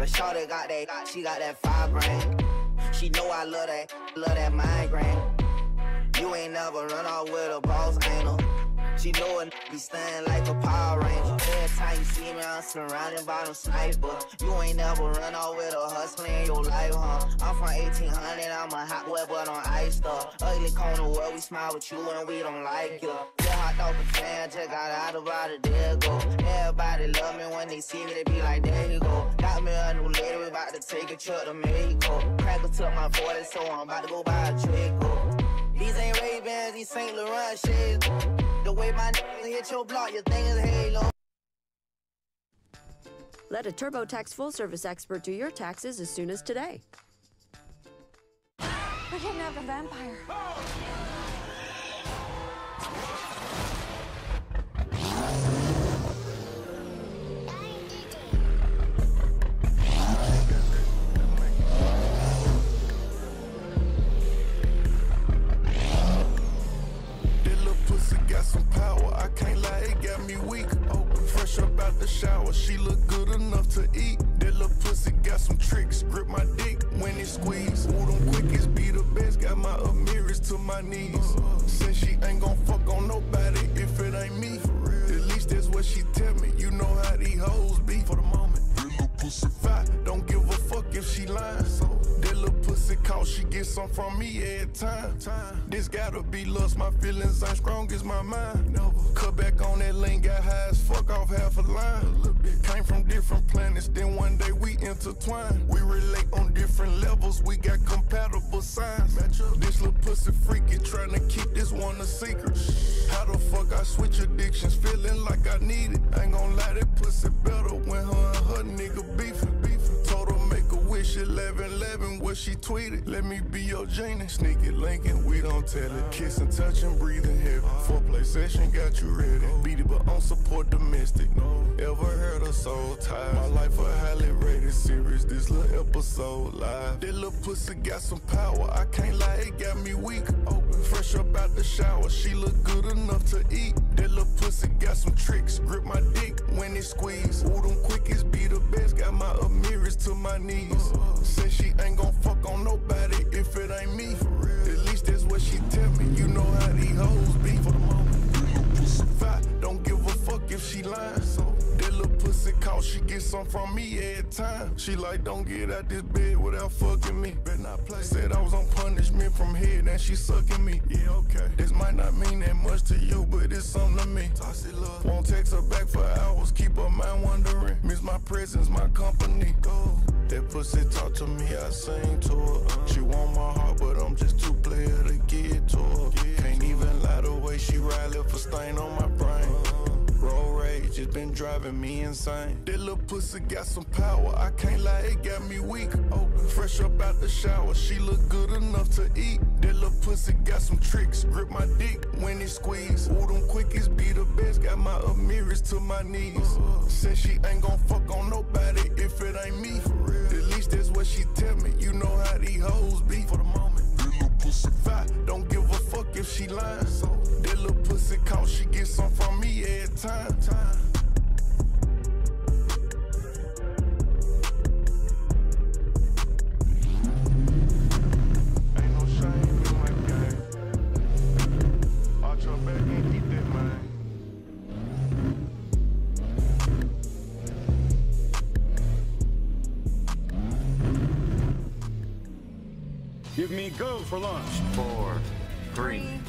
But Shawty got that, she got that brain. She know I love that, love that migraine. You ain't never run off with a boss, ain't. She know it be stand like a Power Ranger. Time you see me, I'm surrounded by them snipers. You ain't never run off with a hustler in your life, huh? I'm from 1800, I'm a hot web, but on ice stuff. Ugly corner where we smile with you and we don't like you. Yeah, hot dog the fan, just got out about a day ago. Everybody love me when they see me, they be like, there you go. Got me a new lady, we about to take a trip to Mexico. Cracker took my 40, so I'm about to go buy a Draco. These ain't Ray-Bans, these St. Laurent shades. The way my niggas hit your block, your thing is Halo. Let a TurboTax full service expert do your taxes as soon as today. We're getting out the vampire. That fresh up out the shower, she look good enough to eat. That little pussy got some tricks, grip my dick when it squeeze. Ooh, them quickest be the best, got my Amiris to my knees. Said she ain't gon' fuck on nobody if it ain't me. At least that's what she tell me, you know how these hoes be for the moment. That little pussy fat, don't give a fuck if she lying. Call, she get some from me every time. This gotta be lust, my feelings ain't strong as my mind. Cut back on that lane, got high as fuck off half a line. Came from different planets, then one day we intertwine. We relate on different levels, we got compatible signs. This little pussy freaky, trying to keep this one a secret. How the fuck I switch addictions, feeling like I need it. Ain't gon' lie, that pussy better when her and her nigga beefing. Wish 11 11 what she tweeted. Let me be your genie. Sneak it, linking, we don't tell it. Kissing, touching, breathing heavy. Foreplay session got you ready. Beat it, but on support domestic. Ever heard a soul tie? My life a highly rated series. This little episode live. That little pussy got some power. I can't lie, it got me weak. Open, fresh up out the shower. She look good enough to eat. That little pussy got some tricks. Grip my dick when it squeeze. Ooh, them quickest be the best. Got my Amiris to my knees. Say she ain't gon' fuck on nobody if it ain't me. At least that's what she tell me. You know how these hoes be for the moment. Don't give a fuck if she lying. Pussy call, she get some from me every time. She like, don't get out this bed without fucking me. Better not play. Said I was on punishment from head and she sucking me. Yeah, okay. This might not mean that much to you, but it's something to me. Toxic love. Won't text her back for hours, keep her mind wondering. Miss my presence, my company. Go. That pussy talk to me, I sing to her. She want my heart, but I'm just too player to get to her. Can't even lie the way she ride, left a stain on my brain. Road rage has been driving me insane. That little pussy got some power, I can't lie, it got me weak. Open, fresh up out the shower, she look good enough to eat. That little pussy got some tricks, grip my dick when it squeeze. Ooh, them quickies be the best, got my Amiris to my knees. Said she ain't gon' fuck on nobody if it ain't me. At least that's what she tell me, you know how these hoes be for the moment. That little pussy fat, don't give a fuck if she lying. So little pussy call, she get some from me every time. time. Ain't no shame in my game. Arch your back and keep that mind. Give me go for launch. Four, three,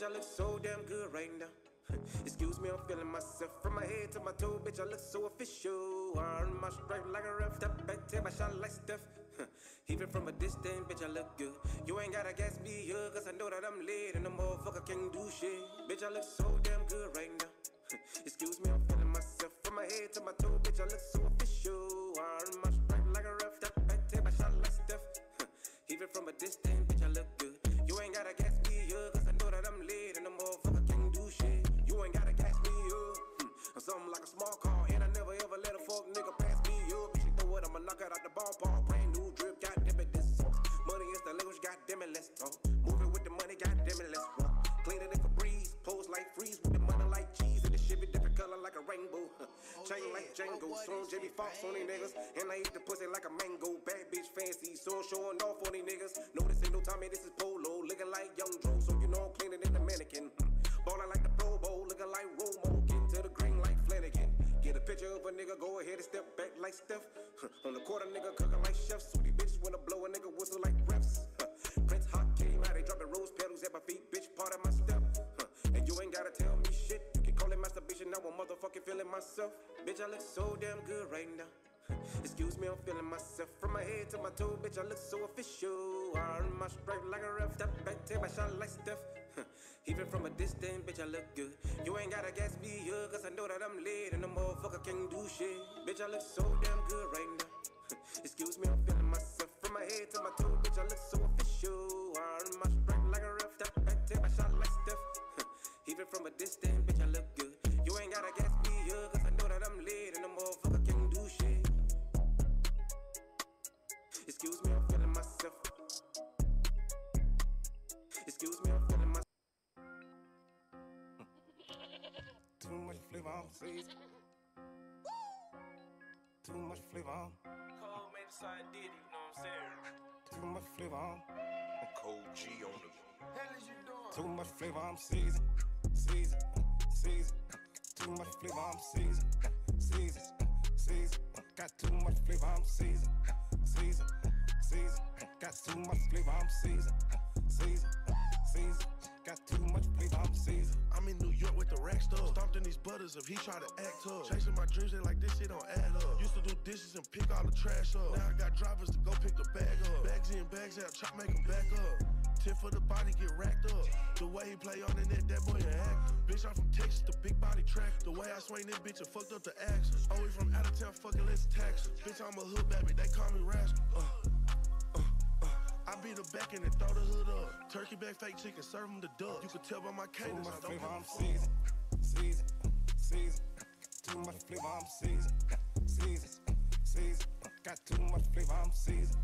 Bitch, I look so damn good right now. Excuse me, I'm feeling myself from my head to my toe. Bitch, I look so official. I earn my stripe like a ref. Step back, tap my shot like Steph. Even from a distance, bitch, I look good. You ain't gotta gas me up, cause I know that I'm lit and the motherfucker can't do shit. Bitch, I look so damn good right now. Excuse me, I'm feeling myself from my head to my toe. Bitch, I look so official. I earn my stripe like a ref. Step back, tap my shot like Steph. Even from a distance, bitch, I look good. You ain't gotta something like a small car, and I never ever let a fuck nigga pass me up. You know what? I'ma knock it out the ballpark. Brand new drip, goddamn it, this sucks. Money is the language, goddamn it, let's talk. Moving with the money, goddamn it, let's walk. Cleaning it Febreze, pose like freeze with the money like cheese, and the shit be different color like a rainbow. Huh. Chain like Django, so Jamie Foxx on these niggas, and I eat the pussy like a mango. Bad bitch fancy, so I'm showing off on these niggas. No, this ain't no Tommy, this is Polo, looking like Young Dro, so you know I'm cleaning in the mannequin. Ballin' like the picture of a nigga, go ahead and step back like Steph. Huh. On the quarter, nigga cooking like chefs. These bitches wanna blow a nigga whistle like refs. Huh. Prince Hot came out, they dropping rose petals at my feet, bitch, part of my step. Huh. And you ain't gotta tell me shit. You can call it masturbation, now I'm motherfucking feeling myself. Bitch, I look so damn good right now. Excuse me, I'm feeling myself from my head to my toe. Bitch, I look so official. I earn my stripe like a ref. Step back, take my shot like Steph. Even from a distance, bitch, I look good. You ain't gotta gas me up, cause I know that I'm lit and the motherfucker can't do shit. Bitch, I look so damn good right now. Excuse me, I'm feeling myself from my head to my toe. Bitch, I look so official. I earn my stripe like a ref. Step back, take my shot like Steph. Even from a distance, bitch, I look good. You ain't gotta gas me up, flavor on season. Too much flavor on. Cold made the side did, you know what I'm saying? Too much flavor on. Cold G on the. Hell is you doing? Too much flavor on season. Season. Season. Too much flavor on season. Season. Season. Got too much flavor on season. Season. Season. Got too much flavor on season. Season. Season. Got too much I'm seasoned. I'm in New York with the rack stuff. Stomped in these butters if he try to act up. Chasing my dreams, they like this shit don't add up. Used to do dishes and pick all the trash up. Now I got drivers to go pick the bag up. Bags in, bags out, chop, make them back up. Ten for the body, get racked up. The way he play on the net, that boy an actor. Bitch, I'm from Texas, the big body track. The way I swing this bitch I fucked up the axles. Always from out of town, fucking let's tax. Bitch, I'm a hood baby, they call me rascal. Uh. I beat her back and then throw the hood up. Turkey back, fake chicken, serve them the duck. You can tell by my cadence, Too much I don't flavor, give a seasoned. Seasoned, seasoned. Too much flavor, I'm seasoned. Seasoned, seasoned. Got too much flavor, I'm seasoned.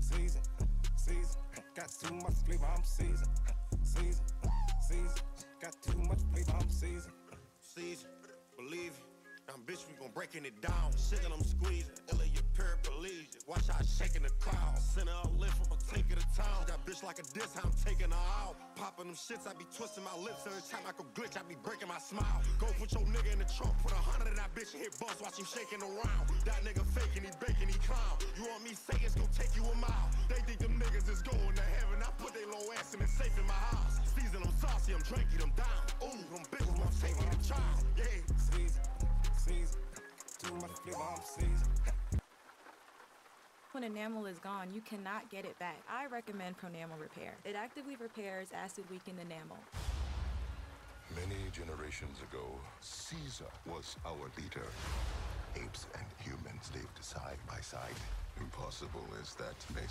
Seasoned, seasoned. Got too much flavor, I'm seasoned. Seasoned, seasoned. Got too much flavor, I'm seasoned. Season, believe it. Now, bitch, we gon' breaking it down. Of them squeezing. Illa, your paraplegic. Watch I shaking the crowd. Send her a lift from a tank of the town. That bitch like a diss, how I'm taking her out. Popping them shits, I be twisting my lips. Every time I go glitch, I be breaking my smile. Go put your nigga in the trunk, put a hundred in that bitch and hit bust. Watch him shaking around. That nigga faking, he baking, he clown. You want me say it's gon' take you a mile. They think them niggas is going to heaven. I put they low ass in the safe in my house. Season them saucy, I'm drinking them down. Ooh, them bitches take me to child. Yeah. Seasoned, Too much flavor, I'm. When enamel is gone, you cannot get it back. I recommend Pronamel Repair. It actively repairs acid weakened enamel. Many generations ago, Caesar was our leader. Apes and humans lived side by side. Impossible as that may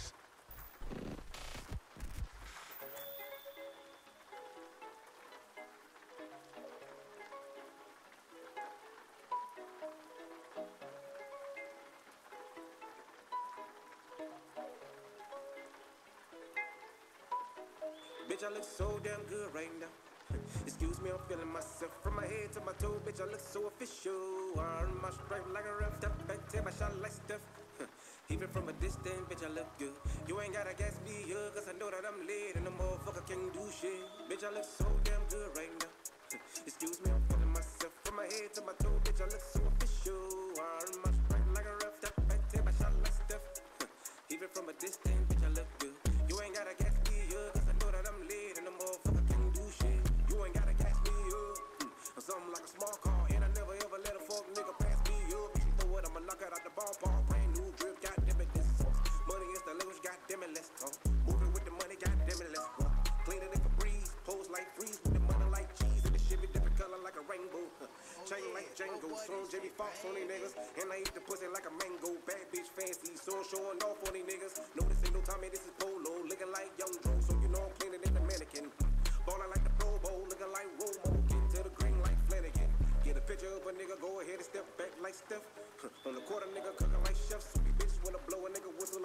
look so official. I earn my stripe like a ref. Step back, take my shot like Steph. Even from a distance, bitch, I look good. You ain't gotta gas me here, cause I know that I'm lit and the motherfucker can't do shit. Bitch, I look so damn good right now. Excuse me, I'm feeling myself from my head to my toe. Bitch, I look so official. I earn my stripe like a ref. Step back, take my shot like Steph. Even from a distance, money, it, let's walk. Cleaner than Febreze, pose like freeze with the money like cheese, and the shit be different color like a rainbow. Chain like Django, strong Jamie Foxx on these niggas, and I eat the pussy like a mango. Bad bitch fancy, so I'm showing off on these niggas. No, this ain't no Tommy, this is Polo, looking like Young Dro, so you know I'm cleaner than the mannequin. Ballin' like the Pro Bowl, looking like Romo, get to the green like Flanagan. Get a picture of a nigga, go ahead and step back like Steph. On the quarter, nigga cooking like chefs, so these bitches wanna blow a nigga whistle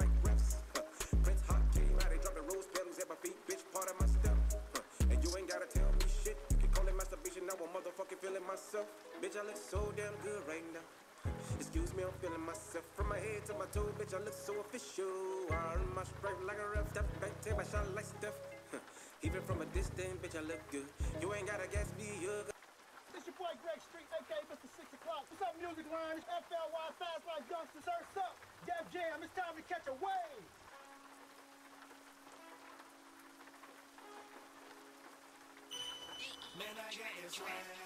Bitch, I look so damn good right now. Excuse me, I'm feeling myself from my head to my toe, bitch. I look so official. I earn my stripe like a ref. Step back, take my shot like Steph. Even from a distance, bitch, I look good. You ain't gotta gas me up. It's your boy Greg Street, aka Mr. 6 o'clock. What's up, Music Line? It's FLY Fast Life Youngsters. Earth's up. Def Jam, it's time to catch a wave. Man, I got this swag.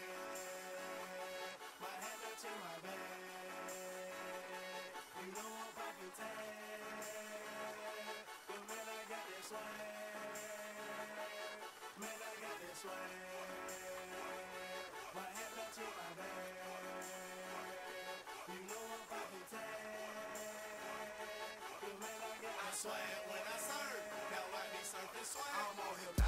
My hand up to my back. You know I'm poppin' tag. But man, I got this swag. Man, I got this swag. My hand up to my back. You know I'm poppin' tag. But man, I got this swag. when I serve. Now I be surfing swag. I'm on hypnotic.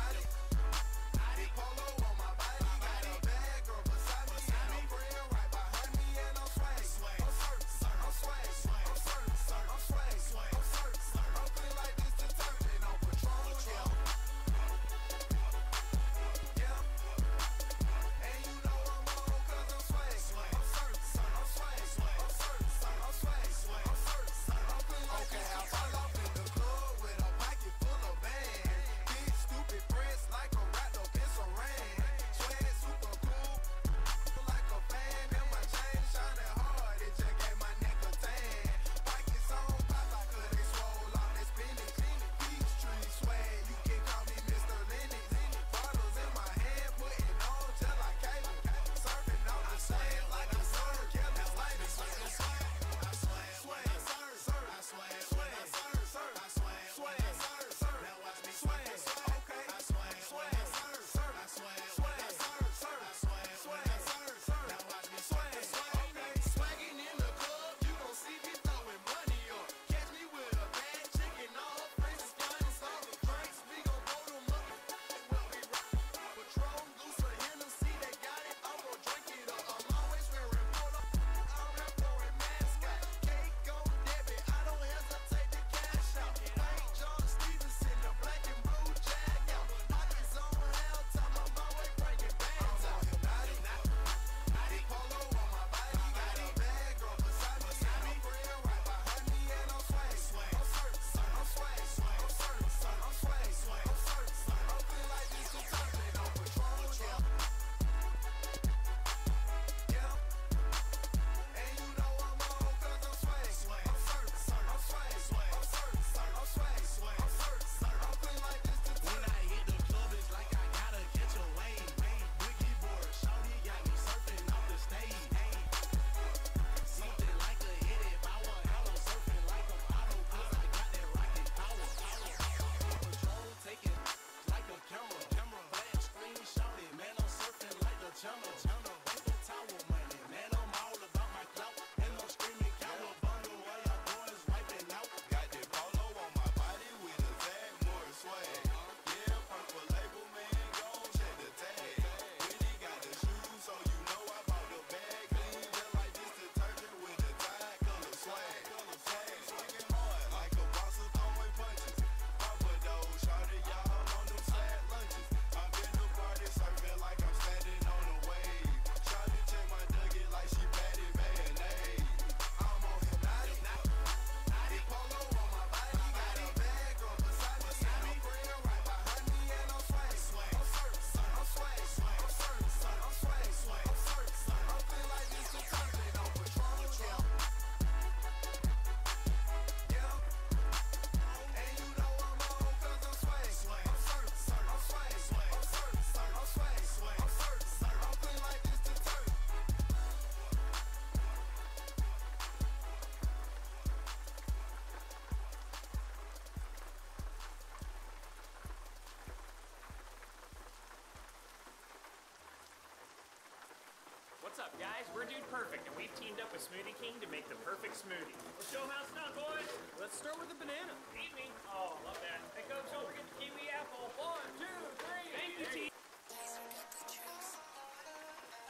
What's up, guys? We're Dude Perfect, and we've teamed up with Smoothie King to make the perfect smoothie. Let's show 'em how it's done, boys. Let's start with the banana. Evening. Oh, I love that. Hey, Coach, don't forget the kiwi apple. One, two, three. Thank you, T.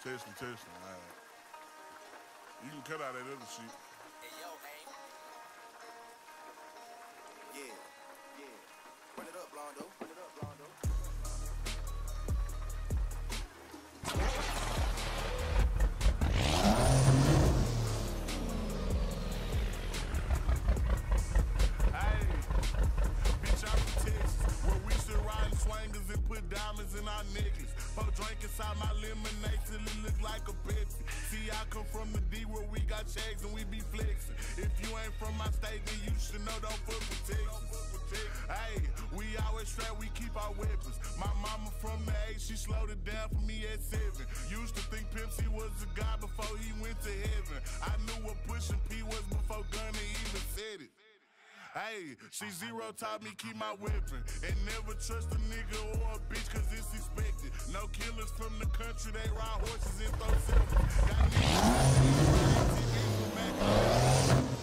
Testing, testing. All right. You can cut out that other shit. Got checks and we be flexing. If you ain't from my state, then you should know don't fuck with Texas. Hey, we always strap, we keep our weapons. My mama from the A, she slowed it down for me at seven. Used to think Pimp was a guy before he went to heaven. I knew what pushing P was before Gunna even said it. Hey, she zero taught me keep my weapon and never trust a nigga or a bitch cause it's expected. No killers from the country, they ride horses and throw silvers. Got Ay,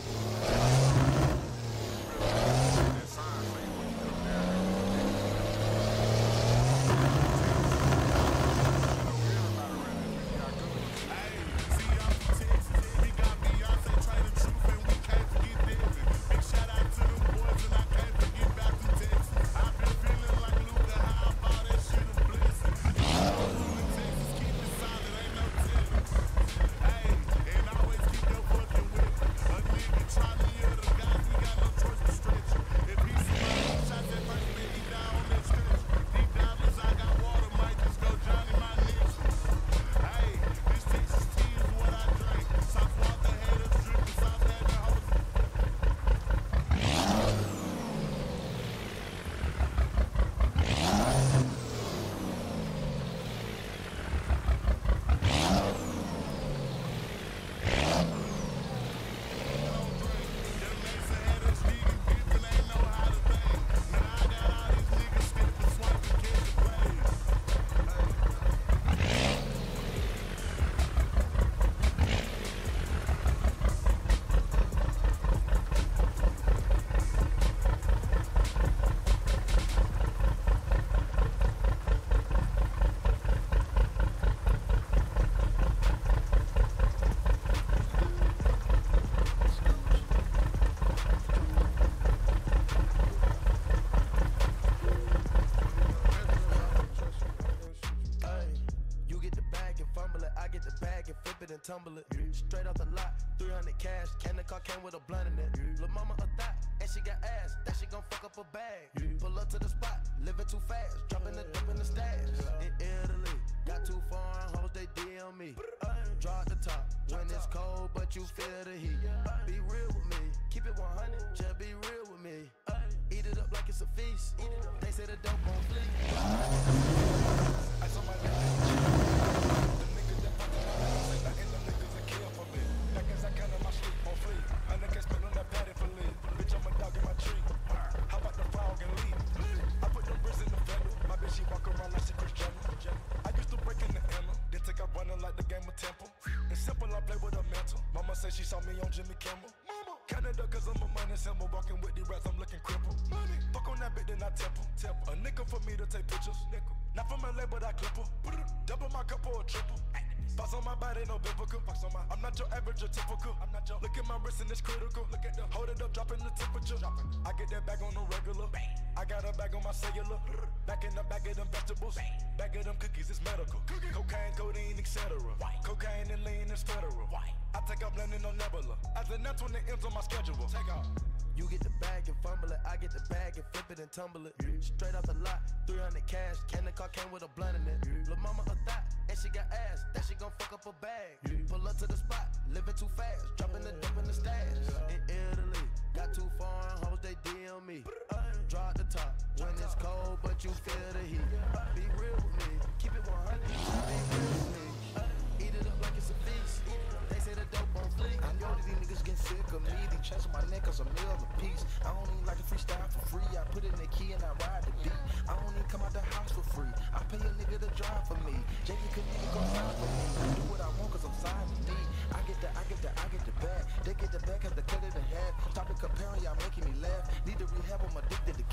it and tumble it. Straight off the lot, 300 cash. Can the car came with a blunt in it. Lil' mama a thot, and she got ass. That she gon' fuck up a bag. Pull up to the spot, living too fast. Dropping the dip in the stash. In Italy, got two foreign hoes, they DM me. Draw the top when it's cold, but you feel the heat. Be real with me, keep it 100. Just be real with me. Eat it up like it's a feast. They say the dope gon' flee. Ice mental. Mama Say she saw me on Jimmy Kimmel. Mama. Canada, cause I'm a money symbol. Walking with the rats, I'm looking crippled. Money. Fuck on that bit, then I temple. temple. A nickel for me to take pictures. Nickel. Not from LA, but I clip her. Double my cup or a triple. Box on my body, no biblical. Box on my, I'm not your average or typical. I'm not your. Look at my wrist and it's critical. Look at the hold it up, dropping the temperature. Dropping. I get that bag on the regular. Bang. I got a bag on my cellular. Back in the bag of them vegetables. Bang. Bag of them cookies, it's medical. Cookie. Cocaine, codeine, etc. Cocaine and lean is federal. I take up landing on Nebula. As the next one that ends on my schedule. Take off. You get the bag and fumble it. I get the bag and flip it and tumble it. Straight off the lot, 300 cash. Can the car came with a blunt in it. Lil' mama a thot, and she got ass. That she gon' fuck up a bag. Pull up to the spot, living too fast. Dropping the dope in the stash. In Italy, got two foreign hoes, they DM me. At the top when it's cold, but you feel the heat. Be real with me, keep it 100. Be real with me. Dope on fleek. I know that these niggas getting sick of me. They chasing my neck cause a meal a piece. I don't even like to freestyle for free. I put in the key and I ride the beat. I don't even come out the house for free. I pay a nigga to drive for me. Jakey couldn't even go sign for me. I do what I want cause I'm signed to me. I get the, I get the, I get the bag. They get the back, have to cut it in half. Stop comparing, y'all making me laugh. Need to rehab, I'm addicted to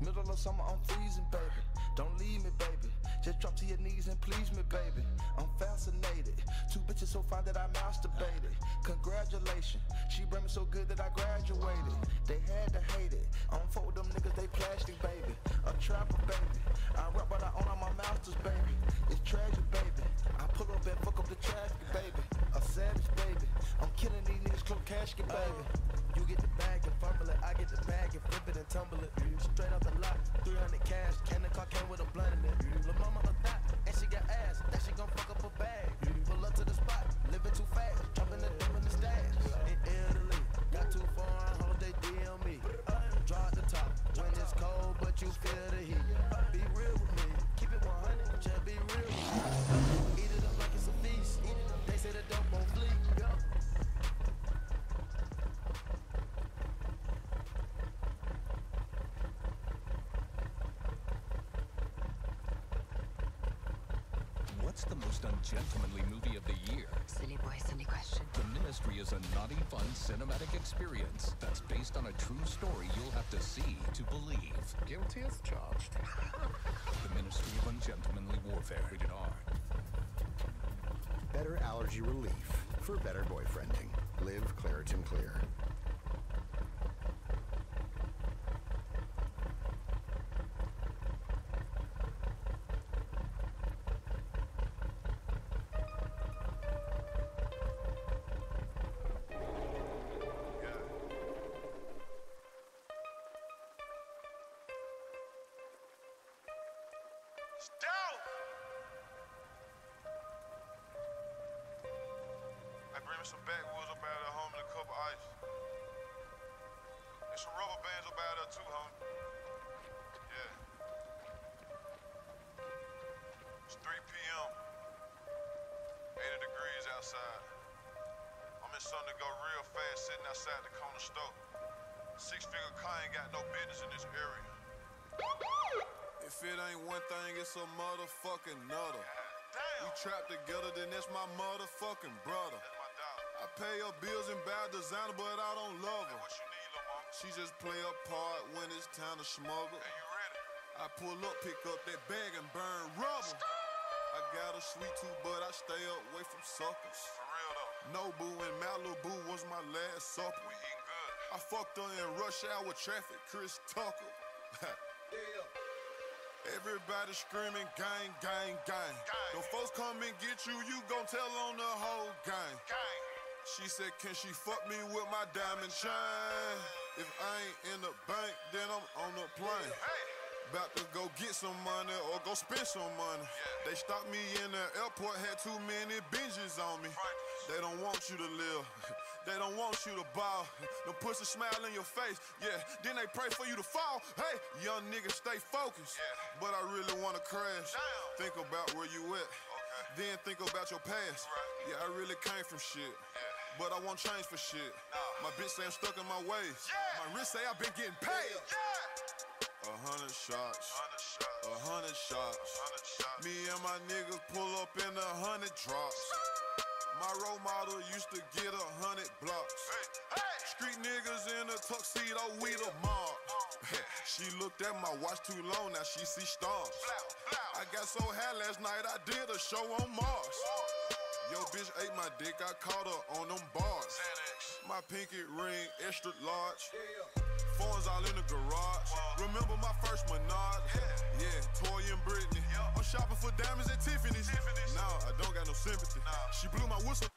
Middle of summer, I'm freezing, baby. Don't leave me, baby. Just drop to your knees and please me, baby. I'm fascinated. Two bitches so fine that I masturbated. Congratulations. She bring me so good that I graduated. They had to hate it. I don't fuck with them niggas, they plastic, baby. A trapper, baby. I rap, but I own all my masters, baby. It's tragic, baby. I pull up and fuck up the traffic, baby. A savage, baby. I'm killing these niggas, close casket, baby. Uh. You get the bag and fumble it, I get the bag and flip it and tumble it. Straight off the lot, 300 cash, cannon car came with a blunt in it. Lil' mama a thot, and she got ass, that shit gon' fuck up a bag. Pull up to the spot, living too fast, dropping the dump in the stash. In Italy, got too far DM me. Draw at the top, when it's cold, but you feel the heat. Be real with me, keep it 100, just be real the most ungentlemanly movie of the year? Silly boy, silly question. The Ministry is a naughty, fun cinematic experience that's based on a true story you'll have to see to believe. Guilty as charged. The Ministry of Ungentlemanly Warfare. Rated R. Better allergy relief for better boyfriending. Live Claritin Clear. Got no business in this area. If it ain't one thing, it's a motherfucking nutter. We trapped together, then that's my motherfucking brother. I pay her bills and buy designer, but I don't love her. She just play a part when it's time to smuggle. I pull up, pick up that bag and burn rubber. I got a sweet tooth, but I stay away from suckers. Nobu and Malibu was my last supper. I fucked her in rush hour with traffic, Chris Tucker. Everybody screaming gang, gang, gang. The folks come and get you, you gon' tell on the whole gang. She said, can she fuck me with my diamond chain? If I ain't in the bank, then I'm on the plane. About to go get some money or go spend some money. They stopped me in the airport, had too many binges on me. They don't want you to live. They don't want you to ball. Them a smile in your face. Yeah, then they pray for you to fall. Hey, young nigga, stay focused. But I really wanna crash. Think about where you at. Then think about your past. Yeah, I really came from shit. But I won't change for shit. My bitch say I'm stuck in my ways. My wrist say I've been getting paid. A hundred shots. A hundred shots. Me and my niggas pull up in a hundred drops. My role model used to get a hundred blocks. Street niggas in a tuxedo, we the mob. she looked at my watch too long, now she see stars. I got so high last night, I did a show on Mars. Yo, bitch ate my dick, I caught her on them bars. My pinky ring, extra large. Phones all in the garage. Remember my first Menage? Yeah, Toy and Britney. I'm shopping for diamonds at Tiffany's. Nah, I don't got no sympathy. She blew my whistle.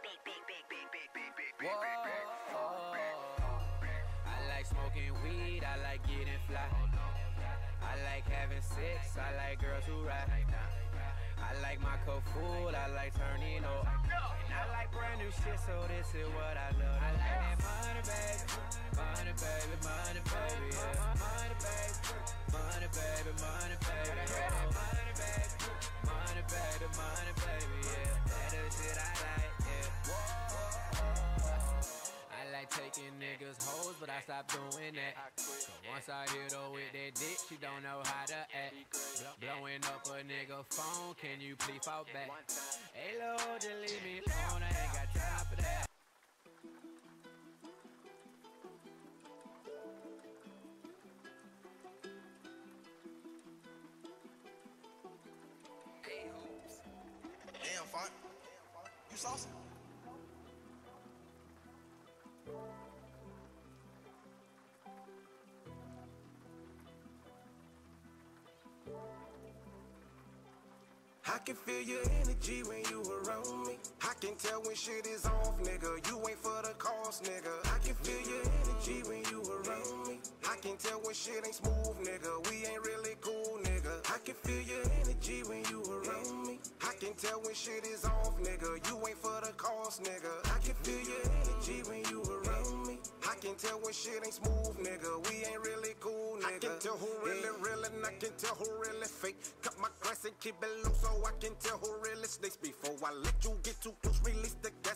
I like smoking weed, I like getting fly. I like having sex, I like girls who ride. I like my cup full, I like turning up. And I like brand new shit, so this is what I love. I like that money, baby. Money, baby, money, baby. Money, baby. Money, baby, money, baby, yeah. Money, baby. Yeah. That is shit I stopped doing that. So once I hit her with that dick, she don't know how to act. Blow- Blowing up a nigga phone, can you please fall back? Hey Lord, just leave me alone, I ain't got time for that. Damn, Font. You saucy? I can feel your energy when you around me. I can tell when shit is off, nigga. You ain't for the cause, nigga. I can feel your energy when you around me. I can tell when shit ain't smooth, nigga. We ain't really cool, nigga. I can feel your energy when you around me. I can tell when shit is off, nigga. You ain't for the cause, nigga. I can feel your energy when you around me. I can tell when shit ain't smooth, nigga. We ain't really cool, nigga. I can tell who really real and I can tell who really fake. Cut my grass and keep it low so I can tell who really snakes. Before I let you get too close, release the gas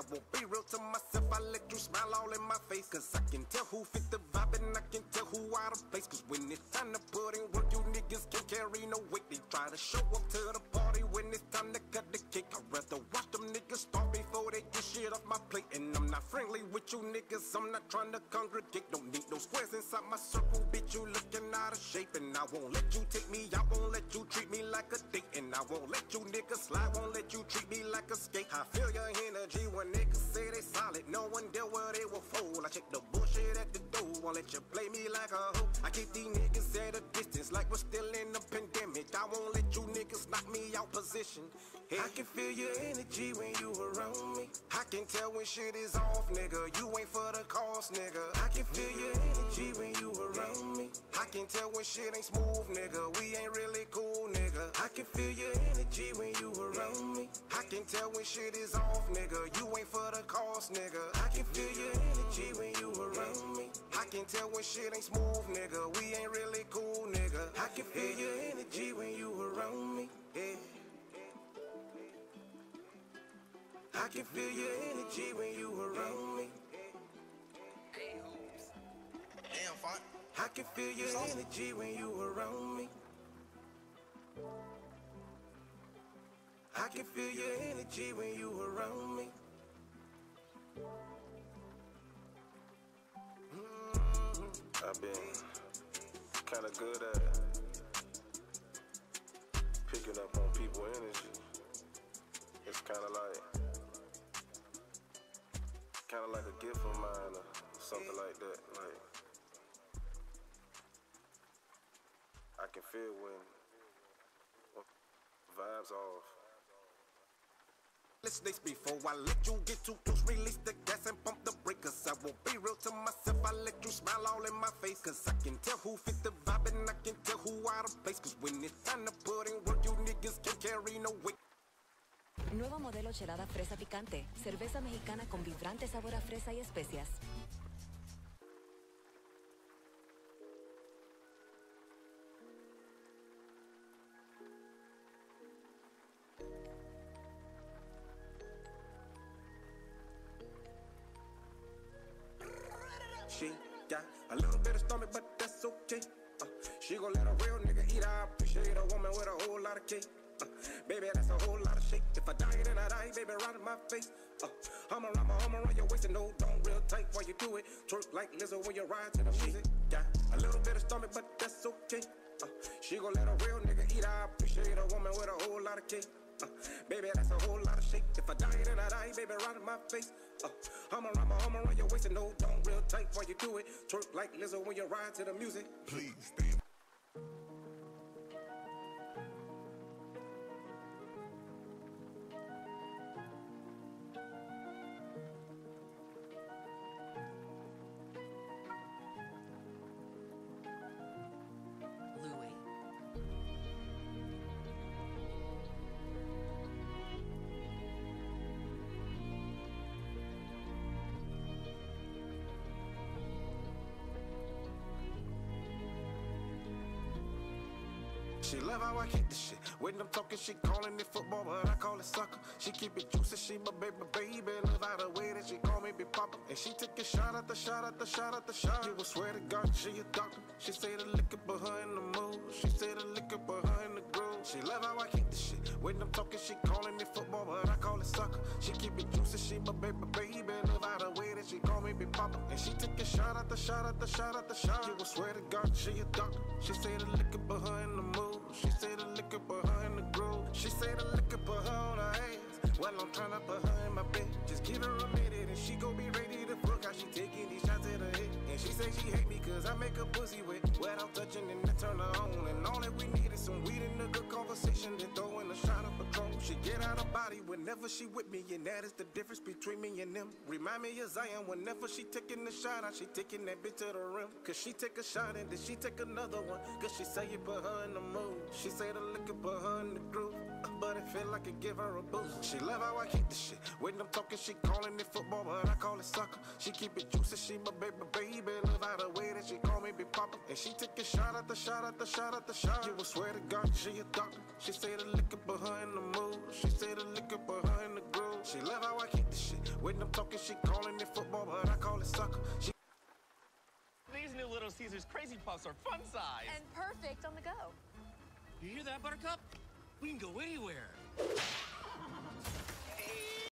I won't be real to myself. I let you smile all in my face. Cause I can tell who fit the vibe and I can tell who out of place. Cause when it's time to put in work, you niggas can't carry no weight. They try to show up to the party when it's time to cut the cake. I'd rather watch them niggas start before they get shit off my plate. And I'm not friendly with you niggas. I'm not trying to congregate. Don't need no squares inside my circle, bitch. You looking out of shape. And I won't let you take me. I won't let you treat me like a date. And I won't let you niggas slide. Won't let you treat me like a skate. I feel your energy when niggas say they solid. No one deal where they will fold. I check the bullshit at the door. Won't let you play me like a hoe. I keep these niggas at a distance like we're still in a pandemic. I won't let you niggas knock me out position. I can feel your energy when you around me. I can tell when shit is off, nigga. You ain't for the cause, nigga. I can feel your energy when you around me. I can tell when shit ain't smooth, nigga. We ain't really cool, nigga. I can feel your energy when can tell when shit is off, nigga. You ain't for the cause, nigga. I can feel your energy when you around me. I can tell when shit ain't smooth, nigga. We ain't really cool, nigga. I can feel your energy when you around me. Yeah. I can feel your energy when you around me. Damn, Font. I can feel your energy when you around me. I can feel your energy when you around me. Mm-hmm. I've been kind of good at picking up on people energy. It's kind of like, kind of like a gift of mine or something like that. Like, I can feel when, when vibes off. Next before I let you get too close. Release the gas and pump the brake. Cause I won't be real to myself. I let you smile all in my face. Cause I can tell who fit the vibe and I can tell who out of place. Cause when it's time to put in work, you niggas can't carry no weight. Nuevo modelo chelada fresa picante. Cerveza mexicana con vibrante sabor a fresa y especias. While you do it. Twerk like Lizzo when you ride to the music. Please stay. She love how I keep the shit. When I'm talking, she calling it football, but I call it soccer. She keep it juicy, she my baby, baby. Love how the way that she call me, be. And she take a shot at the shot at the shot at the shot. You will swear to God, she a doctor. She say the liquor behind the mood. She say the liquor behind the. She love how I keep the shit. When I'm talking, she calling it football, but I call it soccer. She keep it juicy, she my baby, baby. Love how the way that she call me, be papa. And she take a shot at the shot at the shot at the shot. You will swear to God, she a doctor. She say the liquor behind the mood. She say the liquor behind the groove. She say the liquor behind her on her ass. Well, I'm tryna in my bed. Just give her a minute and she gon' be ready to fuck how she taking these shots at her head. And she say she hate me cause I make her pussy wet. Without touching and I turn her on. And all that we need some weed and a good conversation. Then throw in a shot of Patron. She get out of body whenever she with me. And that is the difference between me and them. Remind me of Zion whenever she taking the shot out. She taking that bitch to the rim. Cause she take a shot and then she take another one. Cause she say it put her in the mood. She say the liquor put her in the groove. But it feel like it give her a boost. She love how I keep the shit. When I'm talking, she calling it football, but I call it soccer. She keep it juicy, she my baby, baby. Love how the way that she call me, be papa. And she take a shot at the shot at the shot at the shot. You will swear to God, she a doctor. She say the liquor behind the mood. She say the liquor behind the groove. She love how I keep the shit. When I'm talking, she calling it football, but I call it soccer. She These new Little Caesars Crazy Puffs are fun size. And perfect on the go. You hear that, Buttercup? We can go anywhere.